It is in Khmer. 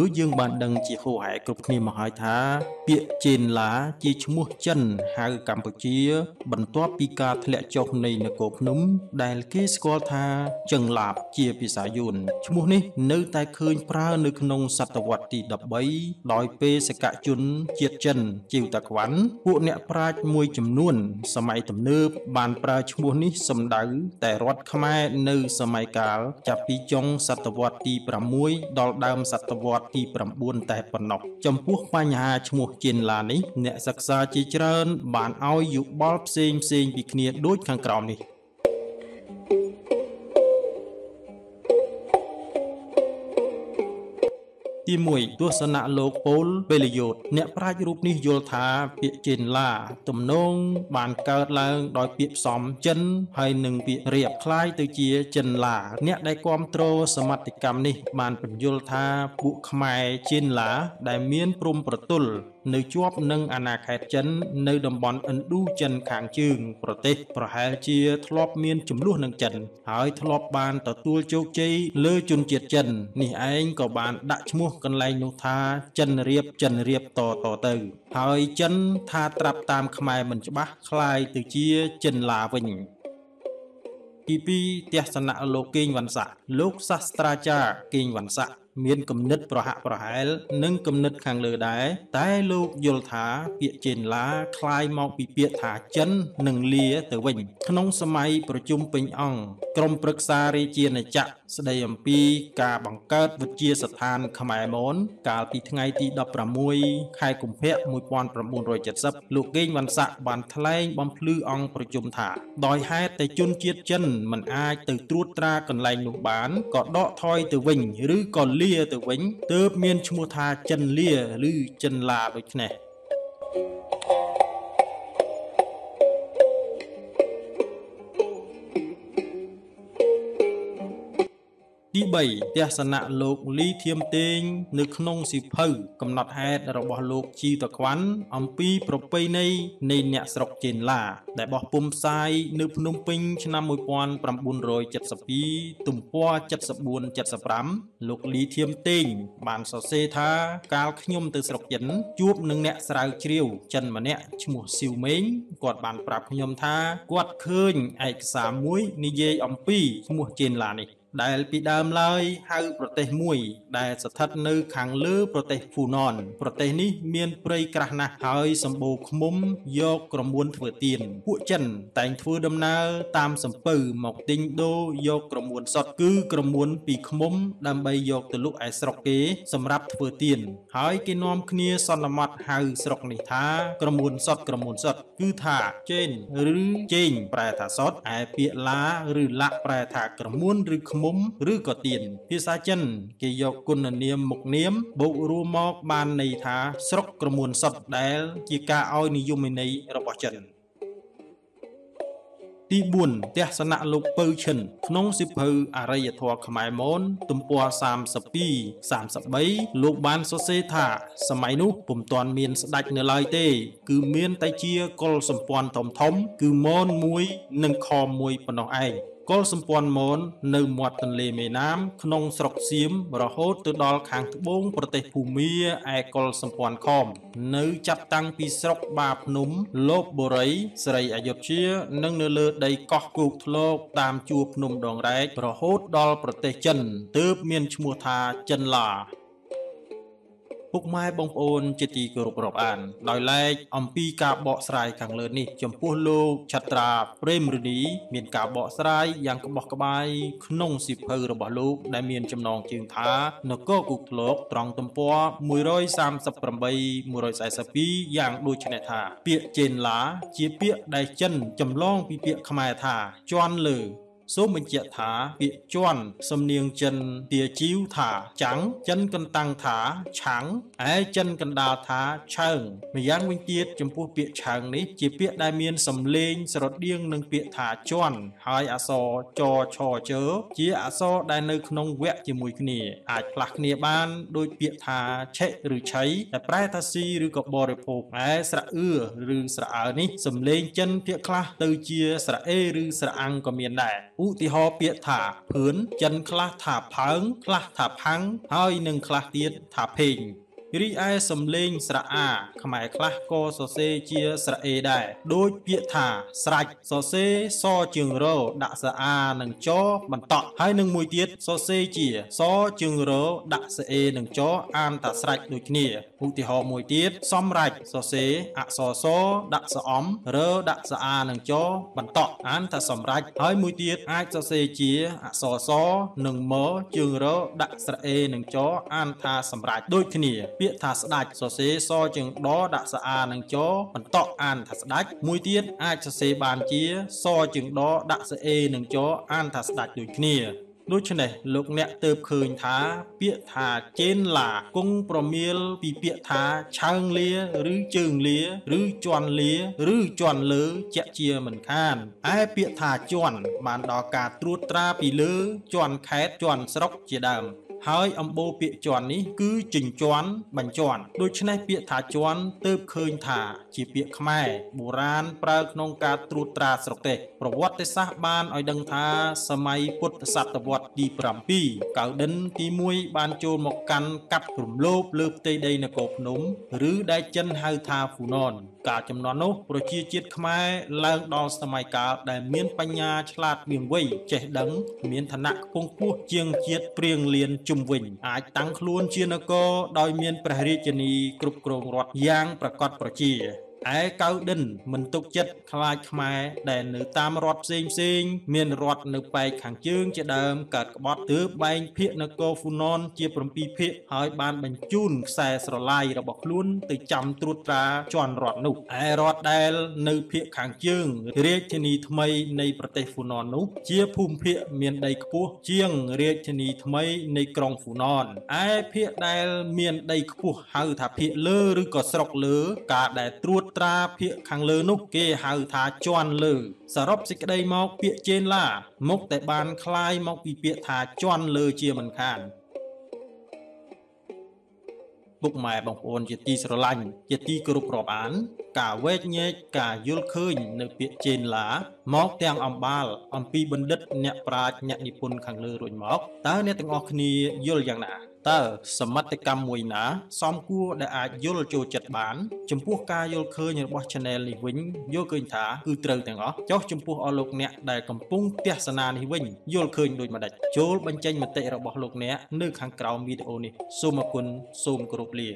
ដូចយើងបានដឹងជាហូរហែគ្រប់គ្នាមកហើយថា ពាក្យចេនឡាជាឈ្មោះចិនហៅកម្ពុជា បន្ទាប់ពីការធ្លាក់ចុះនៃនគរភ្នំ ដែលគេស្គាល់ថាចឹងឡាបជាភាសាយួនឈ្មោះនេះនៅតែឃើញប្រើនៅក្នុងសតវត្សទី13ដោយពេលសកជនជាតិចិនជីវតក្វាន់ពួកអ្នកប្រាជ្ញមួយចំនួន សម័យទំនើបបានប្រើឈ្មោះនេះសំដៅតែរដ្ឋខ្មែរនៅសម័យកាលចាប់ពីចុងសតវត្សទី6ដល់ដើមសតវត្សទី9តែប៉ុណ្ណោះចំពោះបញ្ហាឈ្មោះជិនឡានេះអ្នកសិក្សាជាច្រើន បានឲ្យយោបល់ផ្សេងផ្សេងពីគ្នាដូចខាងក្រោមនេះ ទី1ទស្សនៈលោកពូលពេលយោតអ្នកប្រាជ្ញរូបនេះយល់ថាពាក្យចេនឡាទំនងបានកើតឡើងដោយពាក្យផ្សំចិនហើយនឹងពាក្យរៀបคล้ายទៅជាចិនឡាអ្នកដែលគ្រប់គ្រងសមត្ថកម្មនេះបានបញ្យល់ថាពួកខ្មែរចេនឡាដែលមានព្រំប្រទល់ នៅជាប់នឹងអាណាខេត្តចិននៅតំបន់ឥណ្ឌូចិនខាងជើងប្រទេសប្រហែលជាធ្លាប់មានចំនួននឹងចិនហើយធ្លាប់បានទទួលជោគជ័យលើជនជាតិចិននេះឯងក៏បានដាក់ឈ្មោះកន្លែងនោះថាចិនរៀបចិនរៀបតតទៅហើយចិនថាត្រាប់តាមខ្មែរមិនច្បាស់คล้ายទៅជាចិនឡាវិញទី2ទស្សនៈលោកកេងវណ្ណស័កលោកសាស្ត្រាចារ្យកេងវណ្ណស័ក មានគំនិតប្រហាក់ប្រហែលនិងគំនិតខាងលើដែរតែលោកយល់ថាពាក្យចេនឡាคล้ายមកពីពាក្យថាចិននិងលាទៅវិញ ក្នុងសម័យប្រជុំពេញអង្គ ក្រុមប្រឹក្សារាជាណាចក្រស្ដីអំពីការបង្កើតវិទ្យាស្ថានខ្មែរមនកាលពីថ្ងៃទី16ខែកុម្ភៈ1970លោកកេងវណ្ណស័កបានថ្លែងបំភ្លឺអង្គប្រជុំថា ដោយហេតុតែជនជាតិចិនមិនអាចទៅត្រួតត្រាកន្លែងនោះបានក៏ដកថយទៅវិញ ឬក៏លាទៅវិញទើបមានឈ្មោះថាចិនលាឬចិនឡាដូចនេះ ទី3ទស្សនៈលោកលីធៀមតេង នៅក្នុងសិភៅកំណត់ហេតុរបស់លោកជីតក្វាន់អំពីប្រពៃណីនៃអ្នកស្រុកចេនឡា ដែលបោះពុំផ្សាយនៅភ្នំពេញឆ្នាំ1972ទំព័រ74 75លោកលីធៀមតេង បានសរសេរថាកាលខ្ញុំទៅស្រុកចិនជួបនឹងអ្នកស្រាវជ្រាវចិនម្នាក់ឈ្មោះស៊ីវមេងគាត់បានប្រាប់ខ្ញុំថាគាត់ឃើញឯកសារមួយនិយាយអំពីឈ្មោះចេនឡានេះ ដែលពីដើមឡើយហៅប្រទេសមួយ ដែលស្ថិតនៅខាងលើប្រទេសហ្វូណនប្រទេសនេះមានព្រៃក្រាស់ណាស់ហើយសម្បូរឃ្មុំយកក្រមួនធ្វើទៀនពួកចិនតែងធ្វើដំណើរតាមសំពៅមកទិញដូរយកក្រមួនសុទ្ធគឺក្រមួនពីឃ្មុំ ដើម្បីយកទៅលក់ឯស្រុកគេ សម្រាប់ធ្វើទៀនហើយគេនាំគ្នាសន្មត់ហៅស្រុកនេះថាក្រមួនសុទ្ធក្រមួនសុទ្ធគឺថាជេនឬជេងប្រែថាសុទ្ធឯពាក្យឡាឬលាក់ប្រែថាក្រមួនឬឃ្មុំមុំឬក៏ទៀនភាសាចិន គេយកគុណនាមមុខនាមបូករួមមកបានន័យថាស្រុកក្រមួនសុទ្ធដែល ជាការឲ្យនិយមន័យរបស់ចិនទី4ទស្សនៈលោកពៅឈិនក្នុងសិភៅអរិយធម៌ខ្មែរមនទំព័រ32 33លោកបានសរសេរថា សម័យនោះពុំទាន់មានស្ដេចនៅឡើយទេ គឺមានតែជាកុលសម្ព័ន្ធធំធំ គឺមនមួយនិងខមមួយប៉ុណ្ណោះឯង កុលសម្ព័ន្ធមននៅមាត់ទន្លេមេណាម ក្នុងស្រុកសៀមរហូតទៅដល់ខាងត្បូងប្រទេសភូមាឯកុលសម្ព័ន្ធខមនៅចាប់តាំងពីស្រុកបាភ្នំលបបុរីស្រីអយុធ្យា និងនៅលើដីកោះគោកធ្លោកតាមជួរភ្នំដងរែករហូតដល់ប្រទេសចិនទើបមានឈ្មោះថាចិនឡា ពុកម៉ែបងប្អូនជាទីគោរពរាប់អាន ដោយឡែកអំពីការបកស្រាយខាងលើនេះ ចំពោះលោកឆត្រាព្រេមរនីមានការបកស្រាយយ៉ាងក្បោះក្បាយក្នុងសិភៅរបស់លោក ដែលមានចំណងជើងថានគរគុកធ្លោកត្រង់ទំព័រ138 142យ៉ាងដូចនេះថា ពាក្យចេនឡា ជាពាក្យដែលចិនចម្លងពីពាក្យខ្មែរថាជន់លើ សូមបញ្ជាក់ថាពាក្យជន់សំនៀងចិនទាជីវថាចាំងចិនកន្តាំងថាឆាំងឯចិនកណ្ដាលថាឆើងម្យ៉ាងវិញទៀតចំពោះពាក្យឆើងនេះជាពាក្យដែលមានសំលេងស្រដៀងនឹងពាក្យថាជន់ហើយអក្សរចឆជើជាអក្សរដែលនៅក្នុងវគ្គជាមួយគ្នា អាចផ្លាស់គ្នាបានដោយពាក្យថាឆេឬឆៃដែលប្រែថាស៊ីឬក៏បរិភោគឯស្រៈអឿឬស្រៈអើនេះសំលេងចិនភាគខ្លះទៅជាស្រៈអេឬស្រៈអាំងក៏មានដែរឧទាហរណ៍ពាក្យថាភឿនចិនខ្លះថាផើងខ្លះថាផាំងហើយនឹងខ្លះទៀតថាភេង រីឯសំលេងស្រអាខ្មែរខ្លះក៏សរសេរជាស្រអេដែរដូចពាក្យថាស្រាច់សរសេរសជើងរដាក់សអានិងចបន្តក់ហើយនឹងមួយទៀតសរសេរជាសជើងរដាក់សអេនិងចអានថាស្រាច់ដូចគ្នាឧទាហរណ៍មួយទៀតសំរាច់សរសេរអក្សរសដាក់សអំរដាក់សអានិងចបន្តក់អានថាសំរាច់ហើយមួយទៀតអាចសរសេរជាអក្សរសនិងមជើងរដាក់ស្រអេនិងចអានថាសម្រេចដូចគ្នាពាក្យថាស្ដាច់សរសេរសជើងដដាក់សអានិងចបន្តអានថាស្ដាច់មួយទៀតអាចសរសេរបានជាសជើងដដាក់សអេនិងចអានថាស្ដាច់ដូចគ្នាដូច្នេះលោកអ្នកទៅឃើញថា ពាក្យថាជេនឡាគង់ប្រមៀលពីពាក្យថាឆើងលាឬជើងលាឬជន់លាឬជន់លើជាក់ជាមិនខានឯពាក្យថាជន់បានដល់ការត្រួតត្រាពីលើជន់ខេតជន់ស្រុកជាដើម ហើយអំបូរពាក្យជន់នេះគឺចិញ្ជាន់បញ្ជាន់ដូច្នេះពាក្យថាជន់ទៅឃើញថាជាពាក្យខ្មែរបុរាណប្រើក្នុងការត្រួតត្រាស្រុកទេសប្រវត្តិសាស្ត្របានឲ្យដឹងថាសម័យពុទ្ធសតវត្សទី7កៅដិនទី1បានចូលមកកាន់កាប់រំលោភលើផ្ទៃដីនគរភ្នំ ឬដែលចិនហៅថាហ្វូណនកាលចំនួននោះប្រជាជាតិខ្មែរឡើងដល់សម័យកាលដែលមានបញ្ញាឆ្លាតមានវ័យចេះដឹង មានឋានៈខ្ពង់ខ្ពស់ជាងជាតិព្រៀងលៀនជុំវិញ អាចតាំងខ្លួនជានគរដោយមានព្រះរាជនីគ្រប់គ្រងរដ្ឋយ៉ាងប្រកបប្រជា ឯកៅដិនមិនទុកចិត្តខ្លាចខ្មែរដែលនៅតាមរដ្ឋផ្សេងផ្សេងមានរដ្ឋនៅប៉ែកខាងជើងជាដើមកើតក្បត់ទើបបែងភាគនគរហ្វូណនជា7ភាគហើយបានបញ្ជូនខ្សែស្រឡាយរបស់ខ្លួនទៅចាំត្រួតត្រាជាន់រដ្ឋនោះឯរដ្ឋដែលនៅភាគខាងជើងរាជធានីថ្មីនៃប្រទេសហ្វូណននោះជាភូមិភាគមានដីខ្ពស់ជាងរាជធានីថ្មីនៃក្រុងហ្វូណនឯភាគដែលមានដីខ្ពស់ហៅថាភាគលើឬក៏ស្រុកលើការដែលត្រួតត្រាភាគខាងលើនោះគេហៅថាជន់លើសរុបសេចក្តីមកពាក្យជេនឡាមុខតែបានคล้ายមកពីពាក្យថាជន់លើជាមិនខានពុកម៉ែបងប្អូនជាទីស្រឡាញ់ជាទីគោរពរាប់អាន ការវែកញែកការយល់ឃើញនៅពាក្យជេនឡាមកទាំងអំបាលអំពីបណ្ឌិតអ្នកប្រាជ្ញអ្នកនិពន្ធខាងលើរួចមកតើអ្នកទាំងអស់គ្នាយល់យ៉ាងណា តើសមត្ថកម្មមួយណា សមគួរដែលអាចយល់ចូលចិត្តបាន ចំពោះការយល់ឃើញរបស់ Channel នេះវិញយល់ឃើញថាគឺត្រូវទាំងអស់ចុះចំពោះអស់លោកអ្នកដែលកំពុងទស្សនានេះវិញយល់ឃើញដូចម្ដេចចូលបញ្ចេញមតិរបស់លោកអ្នកនៅខាងក្រោមវីដេអូនេះសូមអរគុណសូមគោរពលា